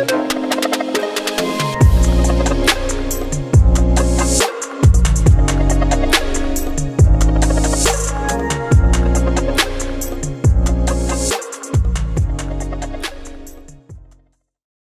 Thank you.